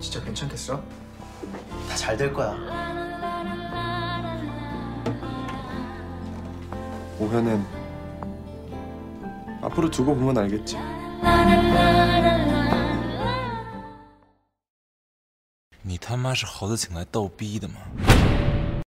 진짜 괜찮겠어? 다 잘 될 거야. 오현은 앞으로 두고 보면 알겠지. 你他妈是猴子请来逗逼的吗？